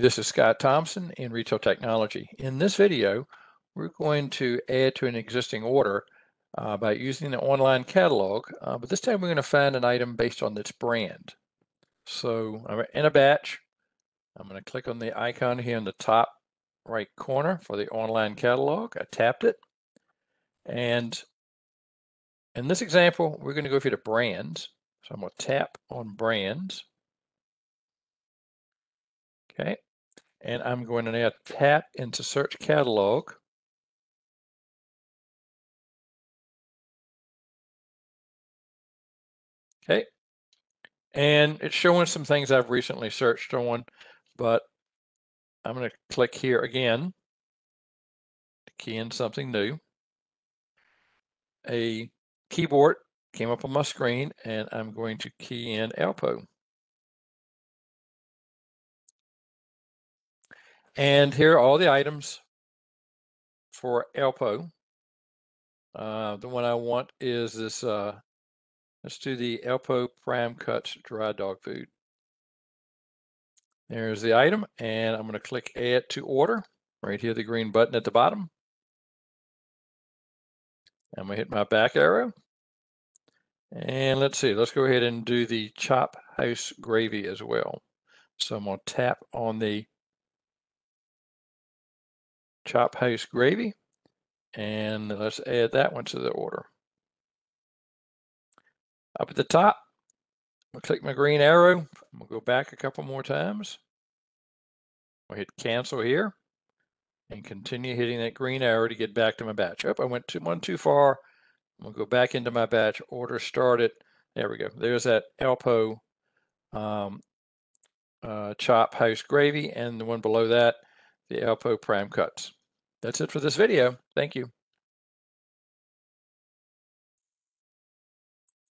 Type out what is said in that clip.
This is Scott Thompson in Retail Technology. In this video, we're going to add to an existing order uh, by using the online catalog, uh, but this time we're going to find an item based on its brand. So I'm in a batch. I'm going to click on the icon here in the top right corner for the online catalog. I tapped it. And in this example, we're going to go through the brands. So I'm going to tap on brands. Okay, and I'm going to now tap into search catalog. Okay, and it's showing some things I've recently searched on, but I'm going to click here again to key in something new. A keyboard came up on my screen and I'm going to key in Alpo. And here are all the items for Alpo. Uh, the one I want is this, uh, let's do the Alpo Prime Cuts dry dog food. There's the item, and I'm going to click Add to Order. Right here, the green button at the bottom. I'm going to hit my back arrow. And let's see, let's go ahead and do the Chop House Gravy as well. So I'm going to tap on the chop house gravy. And let's add that one to the order. Up at the top, I'll click my green arrow. I'm gonna go back a couple more times. I'll hit cancel here and continue hitting that green arrow to get back to my batch. Oh, I went too, one too far. I'm gonna go back into my batch, order started. There we go. There's that Alpo um, uh, chop house gravy and the one below that, the Alpo prime cuts. That's it for this video. Thank you.